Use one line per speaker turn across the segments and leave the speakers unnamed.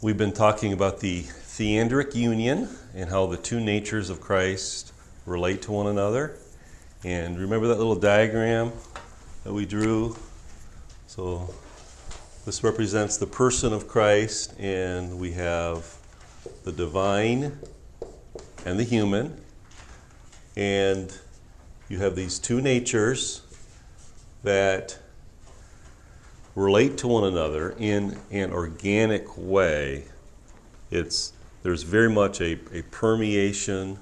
We've been talking about the theandric union and how the two natures of Christ relate to one another. And remember that little diagram that we drew? So this represents the person of Christ, and we have the divine and the human. And you have these two natures that relate to one another in an organic way. It's, there's very much a, a permeation,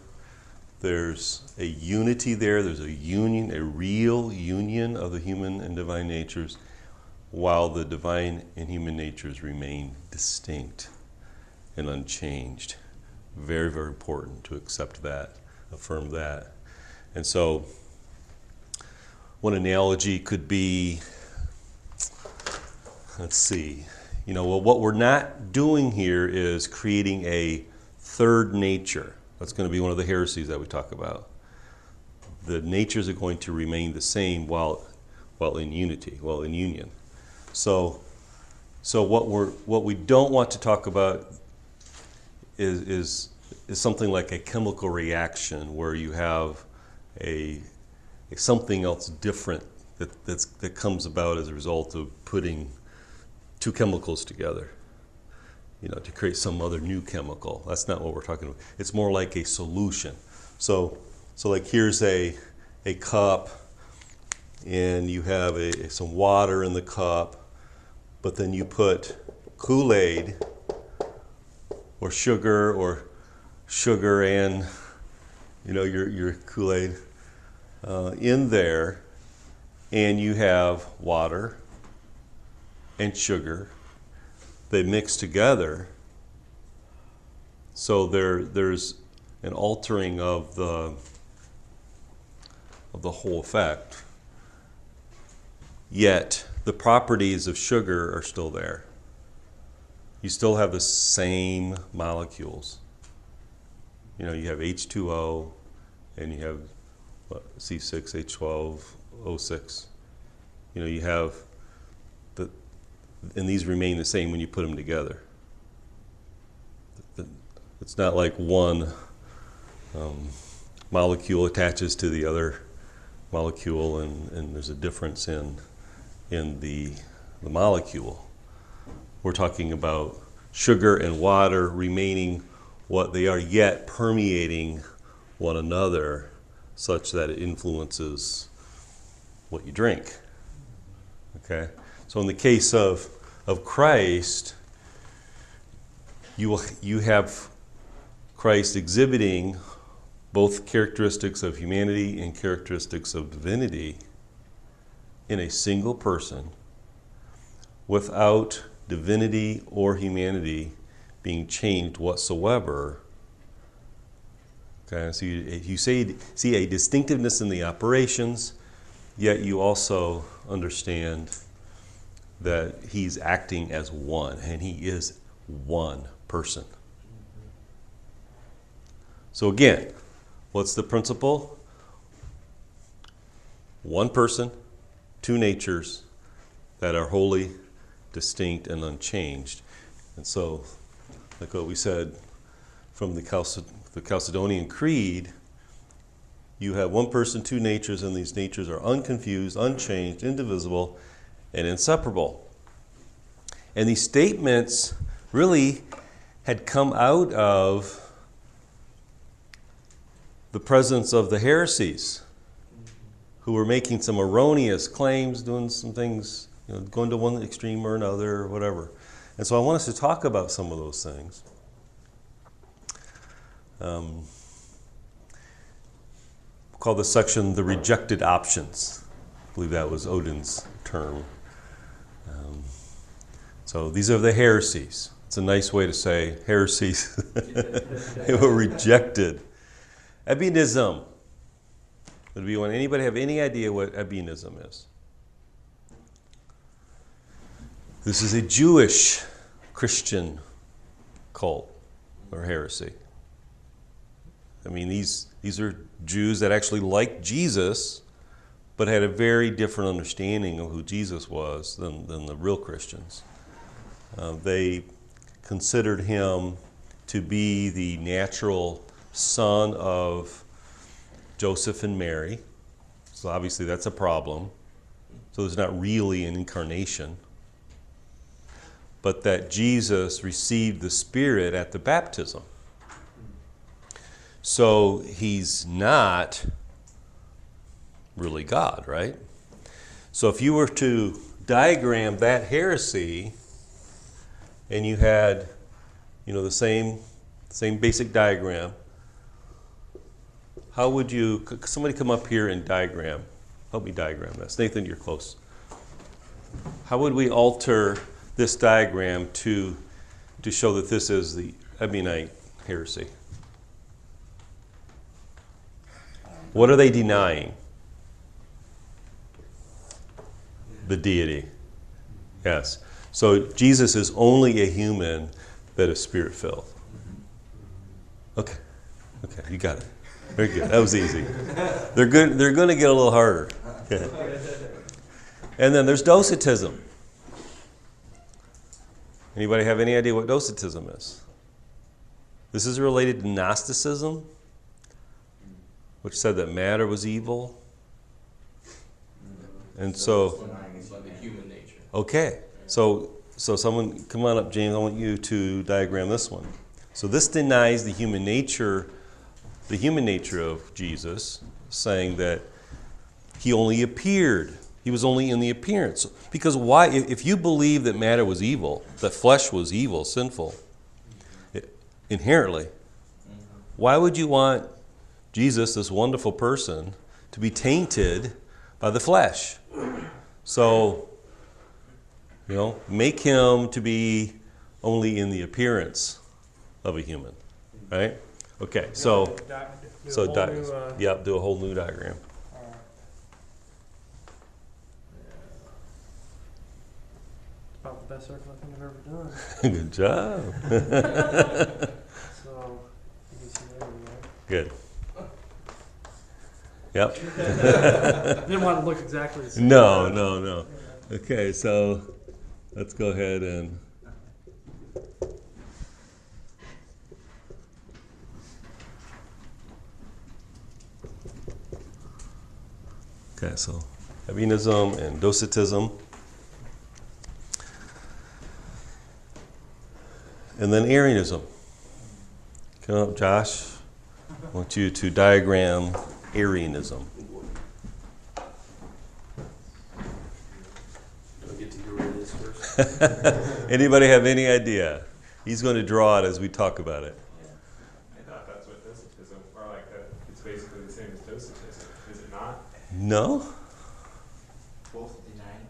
there's a unity there, there's a union, a real union of the human and divine natures, while the divine and human natures remain distinct and unchanged. Very, very important to accept that, affirm that. And so, one analogy could be let's see. You know, well, what we're not doing here is creating a third nature. That's going to be one of the heresies that we talk about. The natures are going to remain the same while, while in unity, while in union. So, so what we're what we don't want to talk about is is is something like a chemical reaction where you have a, a something else different that that's, that comes about as a result of putting two chemicals together, you know, to create some other new chemical. That's not what we're talking about. It's more like a solution. So, so like here's a, a cup, and you have a, some water in the cup, but then you put Kool-Aid or sugar or sugar and you know your, your Kool-Aid uh, in there, and you have water and sugar. They mix together. So there, there's an altering of the, of the whole effect. Yet the properties of sugar are still there. You still have the same molecules. You know, you have H2O and you have what, C6H12, O6. You know, you have and these remain the same when you put them together. It's not like one um, molecule attaches to the other molecule and, and there's a difference in, in the, the molecule. We're talking about sugar and water remaining what they are, yet permeating one another such that it influences what you drink. Okay? So, in the case of, of Christ, you, will, you have Christ exhibiting both characteristics of humanity and characteristics of divinity in a single person without divinity or humanity being changed whatsoever. Okay, so you, you say, see a distinctiveness in the operations, yet you also understand that he's acting as one, and he is one person. So, again, what's the principle? One person, two natures that are wholly distinct and unchanged. And so, like what we said from the, the Chalcedonian Creed, you have one person, two natures, and these natures are unconfused, unchanged, indivisible, and inseparable. And these statements really had come out of the presence of the heresies who were making some erroneous claims, doing some things, you know, going to one extreme or another or whatever. And so I want us to talk about some of those things. Um, we'll call this section the rejected options. I believe that was Oden's term. So these are the heresies. It's a nice way to say heresies. they were rejected. Ebionism. Would when anybody have any idea what Ebionism is? This is a Jewish Christian cult or heresy. I mean, these, these are Jews that actually liked Jesus, but had a very different understanding of who Jesus was than, than the real Christians. Uh, they considered him to be the natural son of Joseph and Mary. So obviously that's a problem. So there's not really an incarnation. But that Jesus received the Spirit at the baptism. So he's not really God, right? So if you were to diagram that heresy and you had you know the same same basic diagram how would you somebody come up here and diagram help me diagram this. Nathan you're close. How would we alter this diagram to to show that this is the ebionite heresy? What are they denying? The deity. Yes so jesus is only a human that is spirit filled okay. Okay you got it. Very good. That was easy. They're good they're going to get a little harder. Okay. and then there's docetism. Anybody have any idea what docetism is? This is related to gnosticism which said that matter was evil. And so, it's like human nature. okay. So, so someone, come on up, James. I want you to diagram this one. So this denies the human nature, the human nature of Jesus, saying that he only appeared. He was only in the appearance. Because why? If you believe that matter was evil, that flesh was evil, sinful, inherently, why would you want Jesus, this wonderful person, to be tainted by the flesh? So, you know, make him to be only in the appearance of a human, right? Okay, so, so, di- new, uh, yep, do a whole new diagram.
About the best circle I think I've ever
done. Good job.
so, you can see there
Good. Yep.
Didn't want to look exactly the same.
No, no, no. Okay, so let's go ahead and. Okay, so Ebionism and Docetism. And then Arianism. Come up, Josh. I want you to diagram Arianism. Anybody have any idea? He's going to draw it as we talk about it.
I thought that's what docetism, or like that, it's basically the same as docetism, is it not?
No.
Both denying,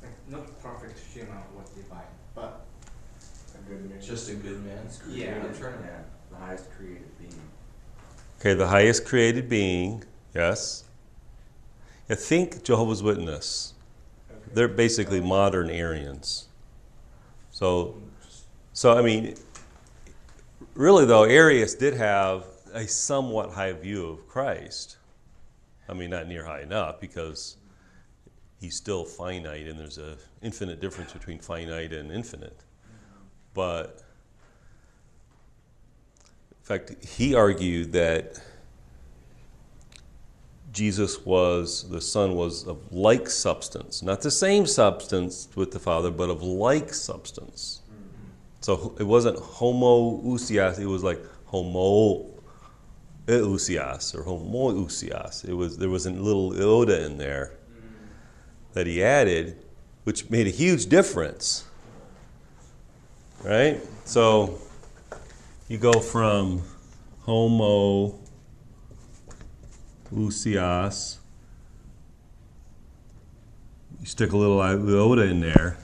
like, not perfect human was divine, but
A good man.
Just a good man.
Yeah.
Yeah. The highest created being.
Okay, the highest created being, yes. I think Jehovah's Witness. They're basically modern Arians. So, so I mean, really though, Arius did have a somewhat high view of Christ. I mean, not near high enough because he's still finite, and there's an infinite difference between finite and infinite. But in fact, he argued that Jesus was, the Son was of like substance, not the same substance with the Father, but of like substance. So it wasn't homoousios, it was like homo ousios or homoiousios. It was there was a little iota in there that he added, which made a huge difference. Right? So you go from homo ousios. You stick a little iota in there.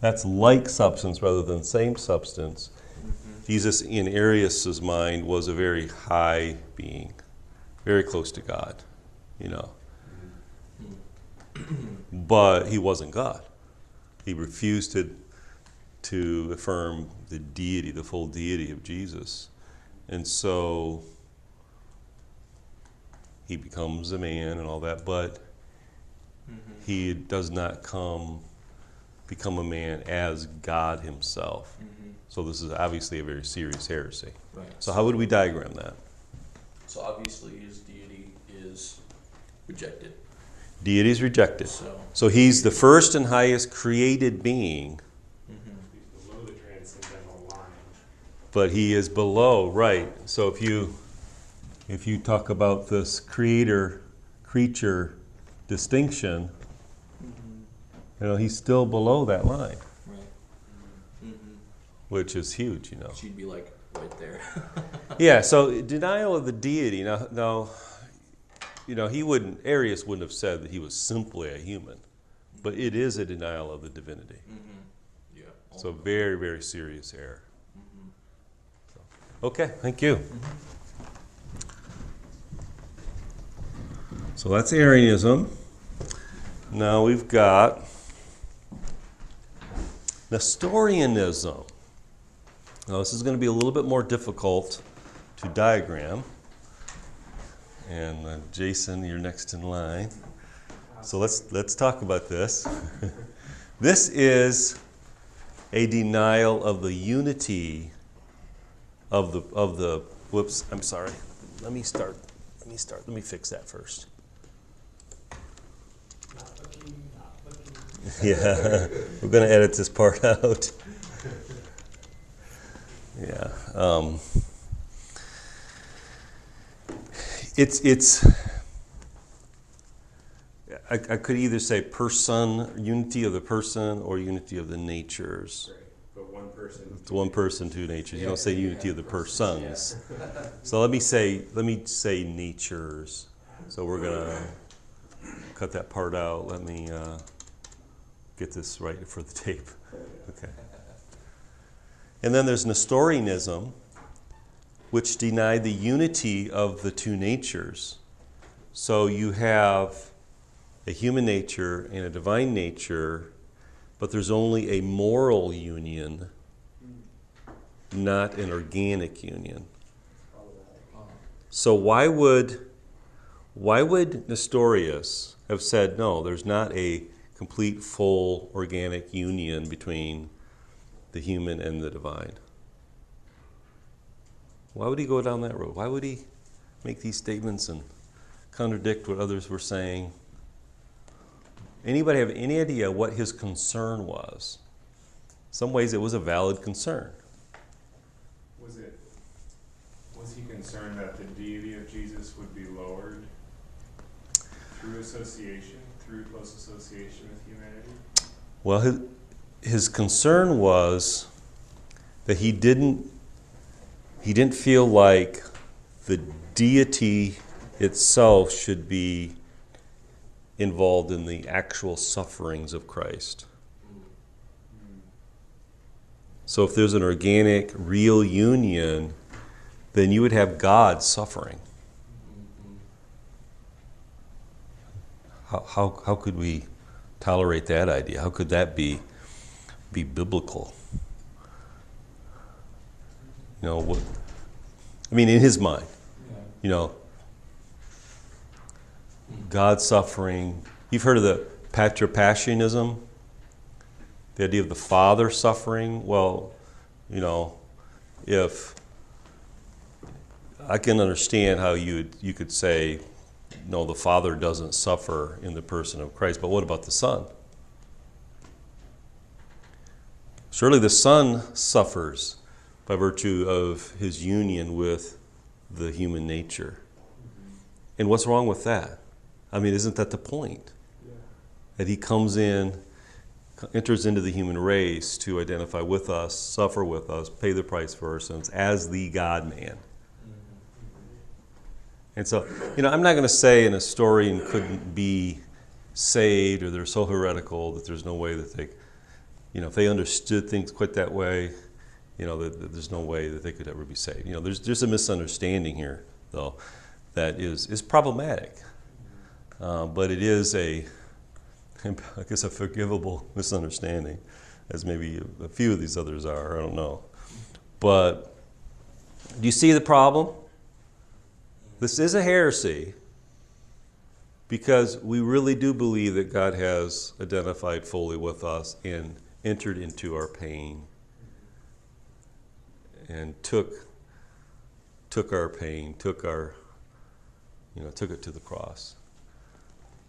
That's like substance rather than same substance. Mm-hmm. Jesus, in Arius's mind, was a very high being, very close to God, you know. but he wasn't God. He refused to to affirm the deity, the full deity of Jesus. And so he becomes a man and all that, but mm-hmm. he does not come become a man as God Himself.
Mm-hmm.
So this is obviously a very serious heresy.
Right.
So how would we diagram that?
So obviously his deity is rejected.
Deity is rejected.
So.
So he's the first and highest created being,
mhm.
He's below the transcendental line.
but he is below, right? So if you if you talk about this creator creature distinction, you know, he's still below that line,
Right. Mm-hmm.
which is huge, you know.
She'd be like right there.
Yeah, so denial of the deity. Now, now, you know, he wouldn't, Arius wouldn't have said that he was simply a human, but it is a denial of the divinity.
mm-hmm. Yeah.
So very, very serious error.
Mm-hmm.
Okay, thank you. So that's Arianism. Now we've got Nestorianism. Now this is going to be a little bit more difficult to diagram. And uh, Jason, you're next in line. So let's let's talk about this. this is a denial of the unity of the of the whoops i'm sorry let me start let me start let me fix that first yeah we're going to edit this part out yeah um, it's it's I, I could either say person unity of the person or unity of the natures
Right. But one person.
it's one person, two natures. You don't say unity of the persons. So let me say, let me say natures. So we're gonna cut that part out. Let me uh, get this right for the tape. Okay. And then there's Nestorianism, which denied the unity of the two natures. So you have a human nature and a divine nature, but there's only a moral union, not an organic union. So why would why would Nestorius have said no, there's not a complete full organic union between the human and the divine? Why would he go down that road? Why would he make these statements and contradict what others were saying? Anybody have any idea what his concern was? Some ways it was a valid concern.
Was it, was he concerned that the deity of Jesus would be lowered through association, through close association with humanity?
Well, his, his concern was that he didn't he didn't feel like the deity itself should be involved in the actual sufferings of Christ. So if there's an organic, real union, then you would have God suffering. How, how, could we tolerate that idea? How could that be, be biblical? You know, what, I mean, in his mind, you know, God suffering. You've heard of the patripassianism, the idea of the Father suffering. Well, you know, if I can understand how you you could say, no, the Father doesn't suffer in the person of Christ, but what about the Son? Surely the Son suffers by virtue of his union with the human nature. And what's wrong with that? I mean, isn't that the point? That he comes in, enters into the human race to identify with us, suffer with us, pay the price for our sins as the God man. And so, you know, I'm not going to say a Nestorian couldn't be saved or they're so heretical that there's no way that they, you know, if they understood things quite that way, you know, that, that there's no way that they could ever be saved. You know, there's there's a misunderstanding here, though, that is is problematic, uh, but it is a, I guess, a forgivable misunderstanding, as maybe a few of these others are. I don't know, but do you see the problem? This is a heresy Because we really do believe that God has identified fully with us and entered into our pain and took took our pain, took our you know, took it to the cross.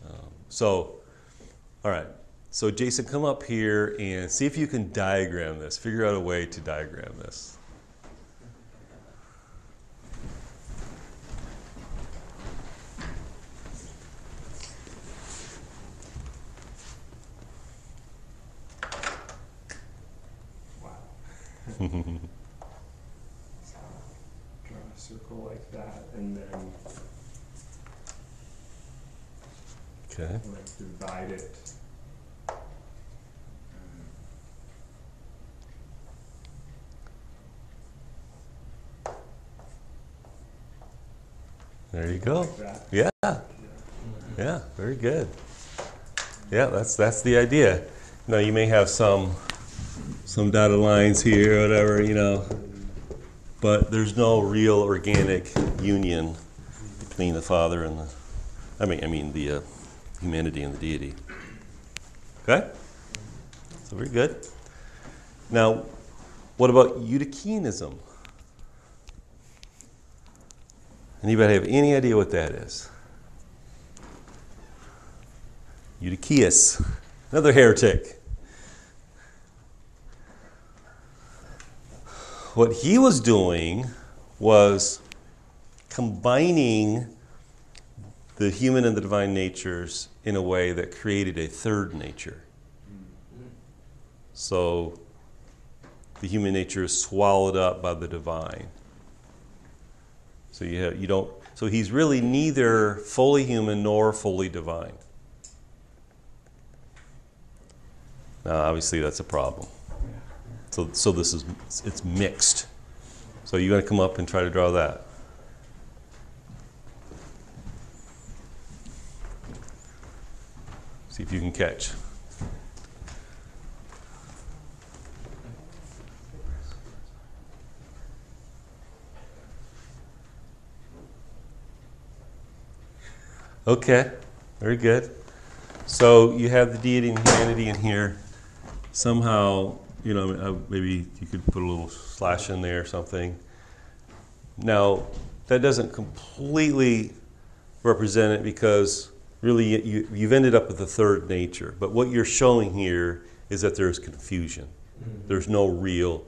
Um, so, all right. So, Jason, come up here and see if you can diagram this. Figure out a way to diagram this.
Draw a circle like that and then
Okay.
like divide it.
There you go.
Like.
Yeah.
Yeah.
Yeah. Very good. Yeah, that's that's the idea. Now you may have some some dotted lines here, whatever, you know, but there's no real organic union between the Father and the. I mean, I mean the uh, humanity and the deity. Okay. So very good. Now, what about Eutychianism? Anybody have any idea what that is? Eutychius, another heretic. What he was doing was combining the human and the divine natures in a way that created a third nature. So the human nature is swallowed up by the divine. So you have, you don't. So he's really neither fully human nor fully divine. Now, obviously, that's a problem. So, so this is it's mixed. So you're going to come up and try to draw that. See if you can catch. Okay, very good. So you have the deity and humanity in here. Somehow, you know, uh, maybe you could put a little slash in there or something. Now, that doesn't completely represent it because really you- you've ended up with a third nature. But what you're showing here is that there's confusion. Mm-hmm. There's no real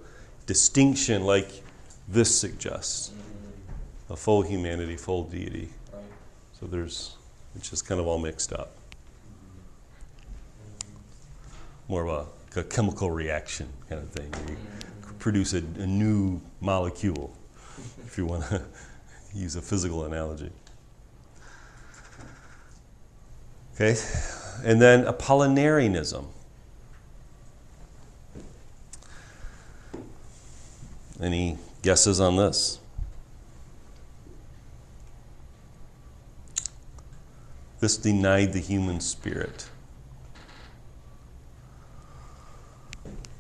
distinction like this suggests mm-hmm. a full humanity, full deity.
Right.
So there's, it's just kind of all mixed up. Mm-hmm. More of a, a chemical reaction kind of thing. You produce a, a new molecule, if you want to use a physical analogy. Okay, and then Apollinarianism. Any guesses on this? This denied the human spirit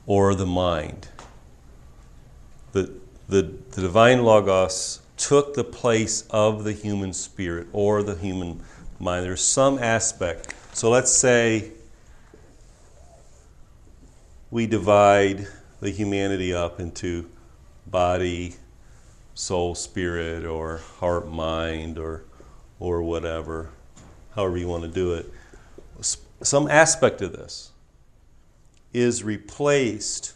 or the mind. The, the, the divine Logos took the place of the human spirit or the human mind. There's some aspect. So let's say we divide the humanity up into body, soul, spirit, or heart, mind, or, or whatever however you want to do it, some aspect of this is replaced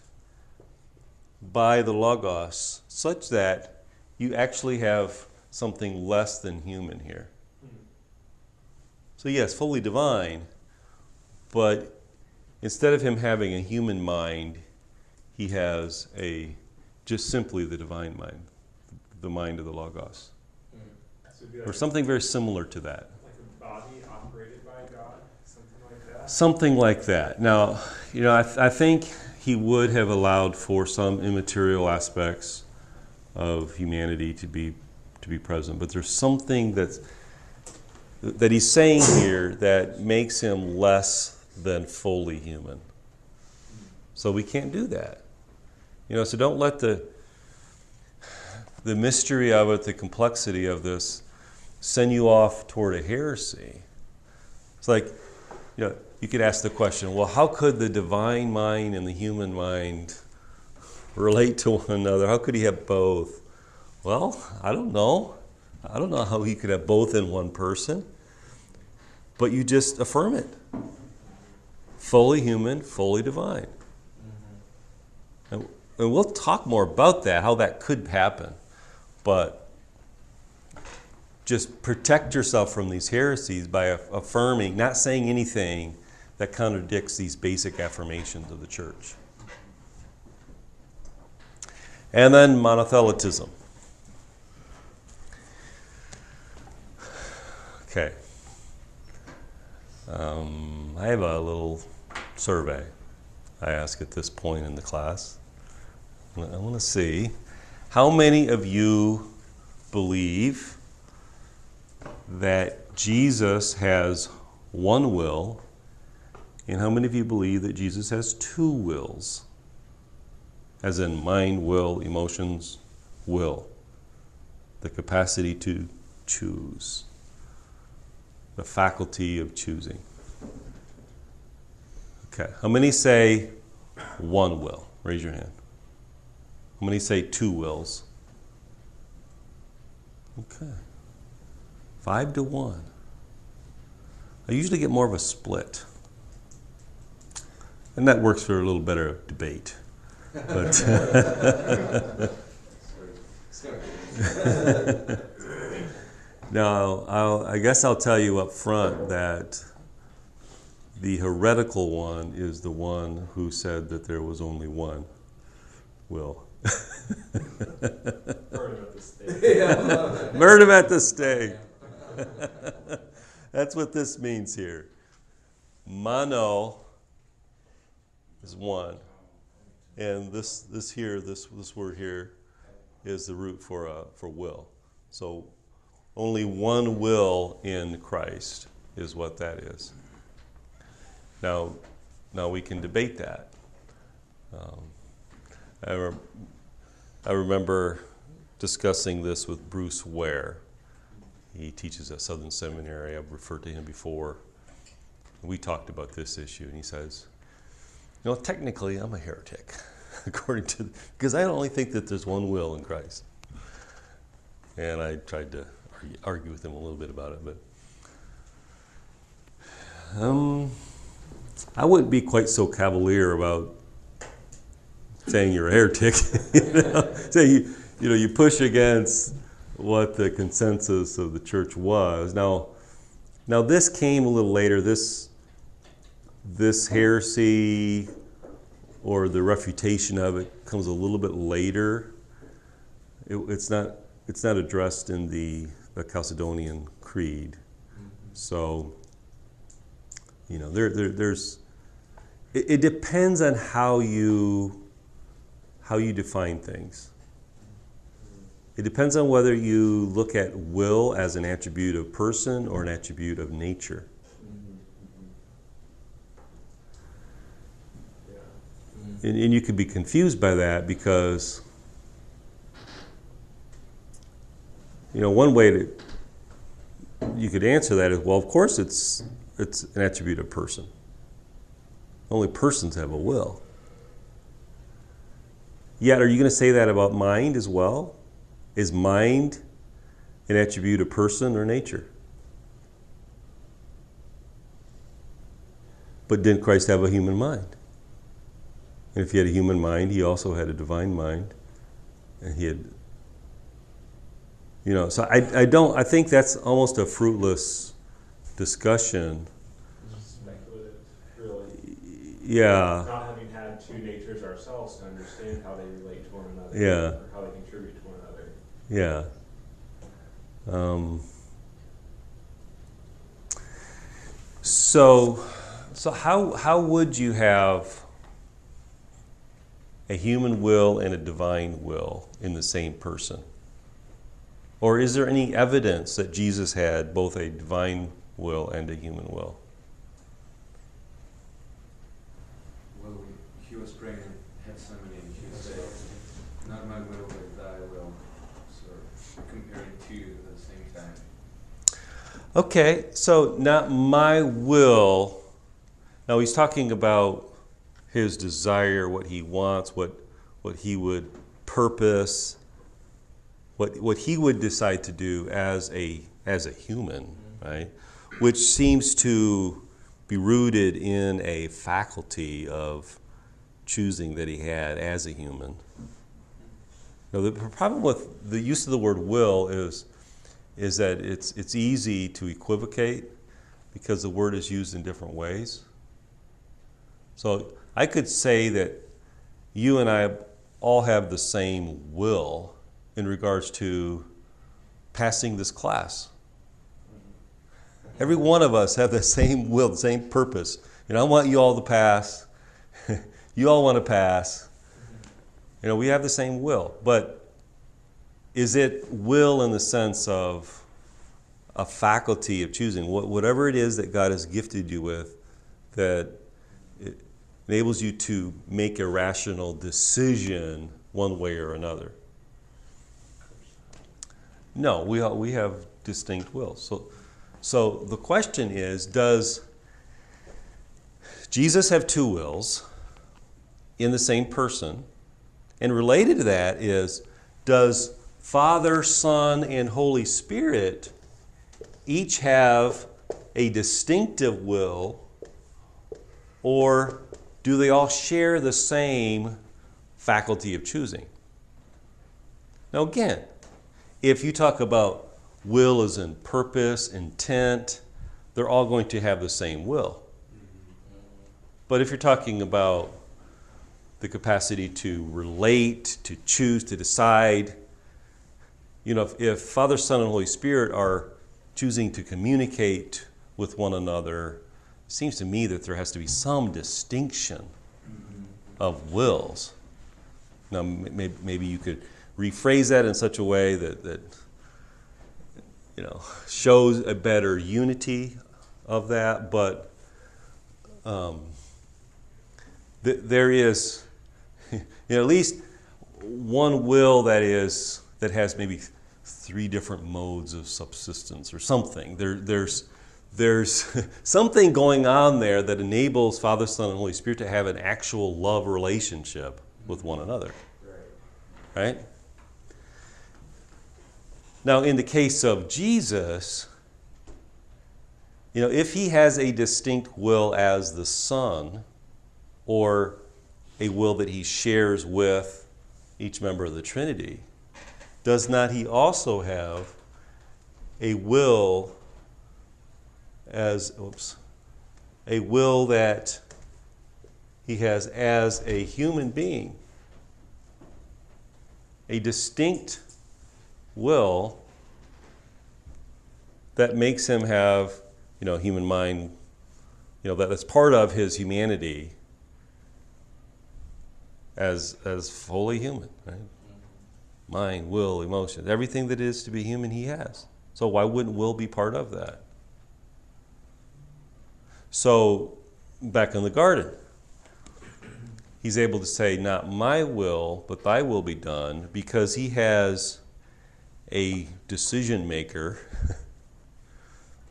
by the Logos such that you actually have something less than human here. So, yes, fully divine, but instead of him having a human mind, he has a just simply the divine mind, the mind of the Logos, mm.
So it'd be
or something very similar to that.
like a body operated by God, something like that.
Now, you know, I, th- I think he would have allowed for some immaterial aspects of humanity to be to be present, but there's something that's that he's saying here that makes him less than fully human. So we can't do that. You know, so don't let the the mystery of it, the complexity of this, send you off toward a heresy. It's like, you know, you could ask the question, well, how could the divine mind and the human mind relate to one another? How could he have both? Well, I don't know. I don't know how he could have both in one person. But you just affirm it. Fully human, fully divine. Mm-hmm. And, and we'll talk more about that, how that could happen. But just protect yourself from these heresies by affirming, not saying anything that contradicts these basic affirmations of the church. And then monothelitism. Okay. Um, I have a little survey I ask at this point in the class. I want to see how many of you believe that Jesus has one will, and how many of you believe that Jesus has two wills? As in mind, will, emotions, will. The capacity to choose, the faculty of choosing. Okay, how many say one will? Raise your hand. How many say two wills? Okay. Five to one. I usually get more of a split. And that works for a little better debate. But now, I'll, I guess I'll tell you up front that the heretical one is the one who said that there was only one will.
Burn at the stake.
Him at the stake. That's what this means here. Mono is one. And this, this here, this, this word here, is the root for, uh, for will. So only one will in Christ is what that is. Now, now we can debate that. Um, I, rem- I remember discussing this with Bruce Ware. He teaches at Southern Seminary. I've referred to him before. We talked about this issue, and he says, "You know, technically, I'm a heretic, according to because I only think that there's one will in Christ." And I tried to argue, argue with him a little bit about it, but um, I wouldn't be quite so cavalier about saying you're a heretic. you know, say you, you know, you push against what the consensus of the church was. Now, now this came a little later. This this heresy or the refutation of it comes a little bit later. It, it's not it's not addressed in the, the Chalcedonian Creed. So, you know, there, there there's it, it depends on how you how you define things. It depends on whether you look at will as an attribute of person or an attribute of nature. And, and you could be confused by that because, you know, one way to you could answer that is, well, of course it's it's an attribute of person. Only persons have a will. Yet, are you going to say that about mind as well? Is mind an attribute of person or nature? But didn't Christ have a human mind? And if he had a human mind, he also had a divine mind. And he had, you know, so I, I don't, I think that's almost a fruitless discussion.
Speculative, really.
Yeah.
Not having had two natures ourselves to understand how they relate to one another.
Yeah.
Or how they contribute to one another.
Yeah. Um, so, so how how would you have a human will and a divine will in the same person? Or is there any evidence that Jesus had both a divine will and a human will?
Well, he was praying in Gethsemane and he said, not my will, but thy will. So comparing two at the same time.
Okay, so not my will. Now he's talking about his desire, what he wants, what what he would purpose, what what he would decide to do as a as a human, right? Which seems to be rooted in a faculty of choosing that he had as a human. Now the problem with the use of the word will is is that it's, it's easy to equivocate because the word is used in different ways. So I could say that you and I all have the same will in regards to passing this class. Every one of us have the same will, the same purpose. You know, I want you all to pass. you all want to pass. You know, we have the same will, but is it will in the sense of a faculty of choosing whatever it is that God has gifted you with that enables you to make a rational decision one way or another? No, we, we have distinct wills. So, so the question is Does Jesus have two wills in the same person? And related to that is Does Father, Son, and Holy Spirit each have a distinctive will, or do they all share the same faculty of choosing? Now, again, if you talk about will as in purpose, intent, they're all going to have the same will. But if you're talking about the capacity to relate, to choose, to decide, you know, if, if Father, Son, and Holy Spirit are choosing to communicate with one another, seems to me that there has to be some distinction of wills. Now, maybe, maybe you could rephrase that in such a way that, that you know, shows a better unity of that, but um, th- there is, you know, at least one will that is that has maybe three different modes of subsistence or something. There, there's, there's something going on there that enables Father, Son, and Holy Spirit to have an actual love relationship with one another. Right? Now, in the case of Jesus, you know, if he has a distinct will as the Son, or a will that he shares with each member of the Trinity, does not he also have a will as oops a will that he has as a human being a distinct will that makes him have you know human mind you know that, that's part of his humanity as as fully human right mind, will, emotions, everything that is to be human, he has. So why wouldn't will be part of that? So back in the garden, he's able to say, Not my will, but thy will be done, because he has a decision maker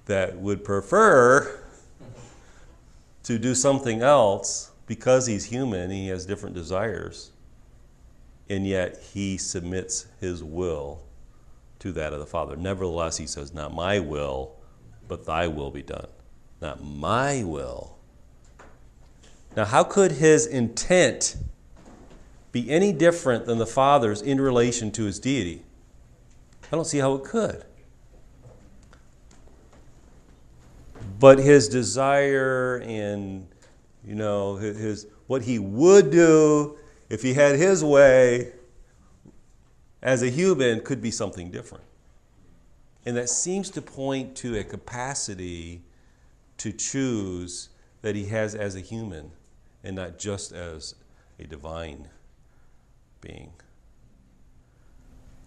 that would prefer to do something else because he's human, he has different desires and yet he submits his will to that of the Father. Nevertheless, he says, Not my will, but thy will be done. Not my will. Now, how could his intent be any different than the Father's in relation to his deity? I don't see how it could. But his desire and, you know, his, what he would do if he had his way as a human, could be something different. And that seems to point to a capacity to choose that he has as a human and not just as a divine being.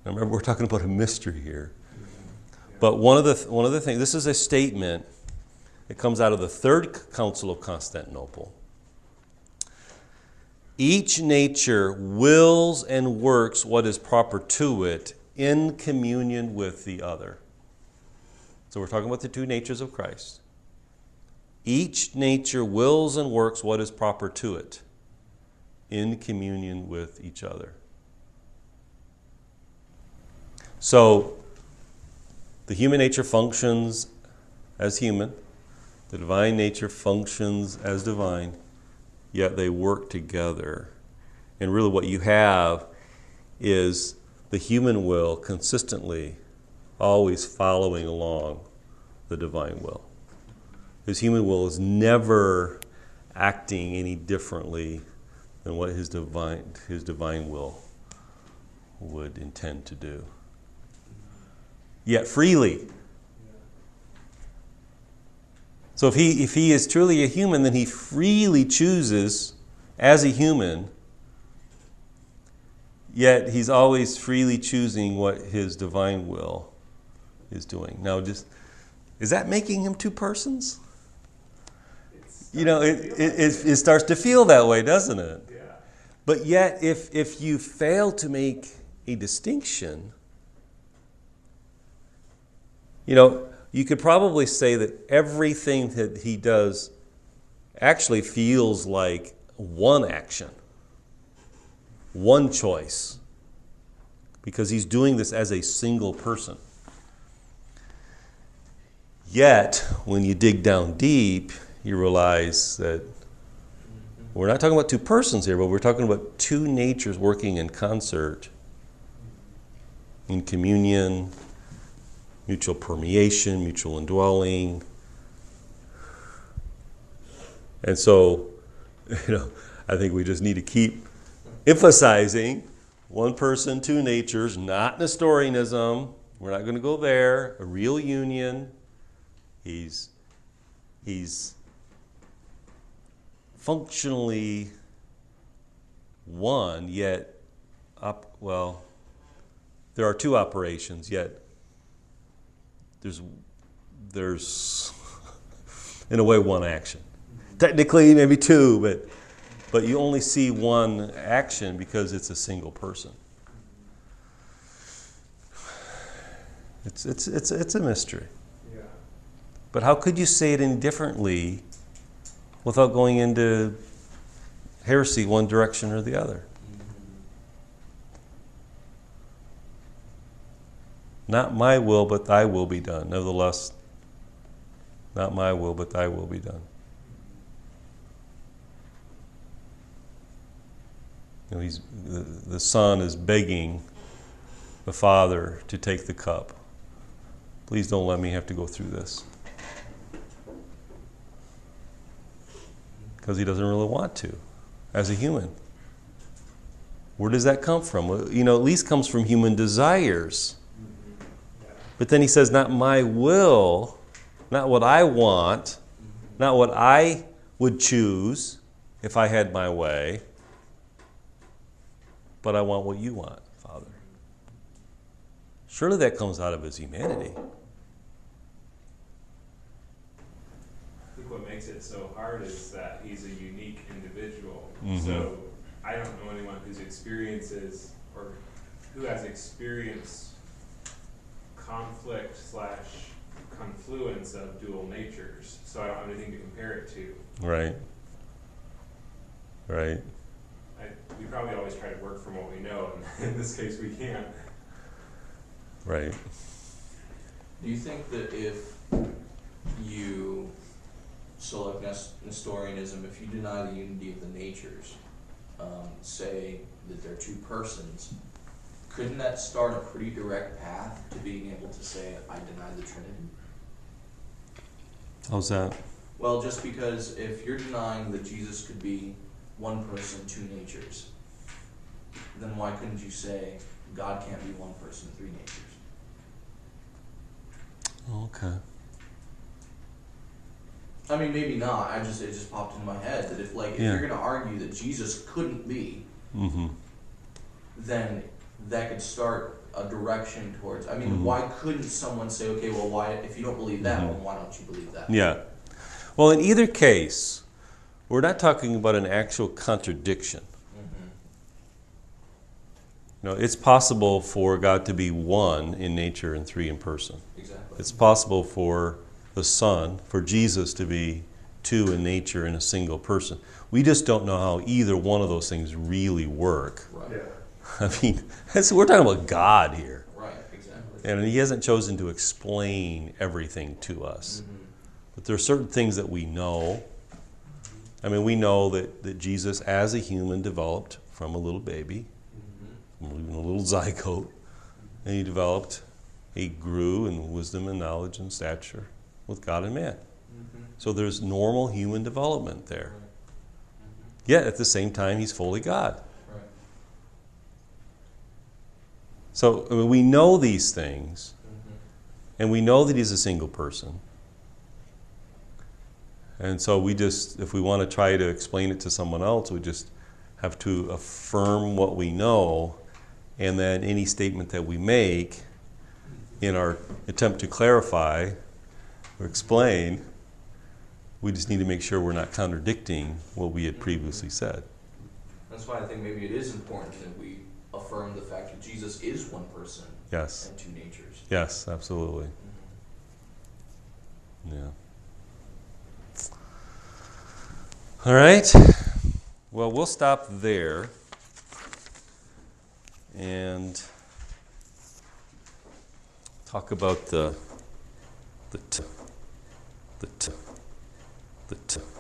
Now remember, we're talking about a mystery here. But one of the, one of the things, this is a statement that comes out of the Third Council of Constantinople. Each nature wills and works what is proper to it in communion with the other. So we're talking about the two natures of Christ. Each nature wills and works what is proper to it in communion with each other. So the human nature functions as human, the divine nature functions as divine, yet they work together. And really, what you have is the human will consistently always following along the divine will. His human will is never acting any differently than what his divine, his divine will would intend to do. Yet freely. So if he, if he is truly a human, then he freely chooses as a human, yet he's always freely choosing what his divine will is doing. Now, just is that making him two persons? You know, it, it, it, it starts to feel that way, doesn't it?
Yeah.
But yet, if, if you fail to make a distinction, you know, you could probably say that everything that he does actually feels like one action, one choice, because he's doing this as a single person. Yet, when you dig down deep, you realize that we're not talking about two persons here, but we're talking about two natures working in concert, in communion, mutual permeation, mutual indwelling. And so, you know, I think we just need to keep emphasizing one person, two natures, not Nestorianism. We're not going to go there. A real union. He's he's functionally one, yet up well, there are two operations, yet there's there's in a way one action. Technically maybe two, but but you only see one action because it's a single person. It's it's it's it's a mystery.
Yeah.
But how could you say it any differently without going into heresy one direction or the other? Not my will, but thy will be done. Nevertheless, not my will, but thy will be done. You know, he's, the, the son is begging the father to take the cup. Please don't let me have to go through this. Because he doesn't really want to as a human. Where does that come from? You know, at least comes from human desires. But then he says, Not my will, not what I want, not what I would choose if I had my way, but I want what you want, Father. Surely that comes out of his humanity.
I think what makes it so hard is that he's a unique individual.
Mhm.
So I don't know anyone whose experiences or who has experienced conflict slash confluence of dual natures. So I don't have anything to compare it to.
Right. Right.
I, we probably always try to work from what we know, and in this case, we can't.
Right.
Do you think that if you, so like Nes- Nestorianism, if you deny the unity of the natures, um, say that they're two persons, couldn't that start a pretty direct path to being able to say, I deny the Trinity?
How's that?
Well, just because if you're denying that Jesus could be one person, two natures, then why couldn't you say God can't be one person, three natures?
Okay.
I mean, maybe not. I just it just popped into my head that if like if
Yeah.
you're gonna argue that Jesus couldn't be,
Mm-hmm.
then that could start a direction towards. I mean,
Mhm.
why couldn't someone say, okay, well, why if you don't believe that,
Mhm.
well, why don't you believe that?
Yeah. Well, in either case, we're not talking about an actual contradiction.
hmm
You know, it's possible for God to be one in nature and three in person.
Exactly.
It's possible for the Son, for Jesus to be two in nature in a single person. We just don't know how either one of those things really work.
Right.
Yeah.
I mean, we're talking about God here.
Right, exactly.
And He hasn't chosen to explain everything to us.
Mhm.
But there are certain things that we know. I mean, we know that, that Jesus, as a human, developed from a little baby,
Mhm.
from even a little zygote, and he developed, he grew in wisdom and knowledge and stature with God and man.
Mhm.
So there's normal human development there.
Right. Mhm.
Yet at the same time, he's fully God.
Right.
So I mean, we know these things,
Mhm.
and we know that he's a single person. And so we just, if we want to try to explain it to someone else, we just have to affirm what we know, and then any statement that we make in our attempt to clarify or explain, we just need to make sure we're not contradicting what we had previously said.
That's why I think maybe it is important that we affirm the fact that Jesus is one person
Yes,
and two natures.
yes, absolutely.
Mhm.
Yeah. All right. Well, we'll stop there. And talk about the the t- the the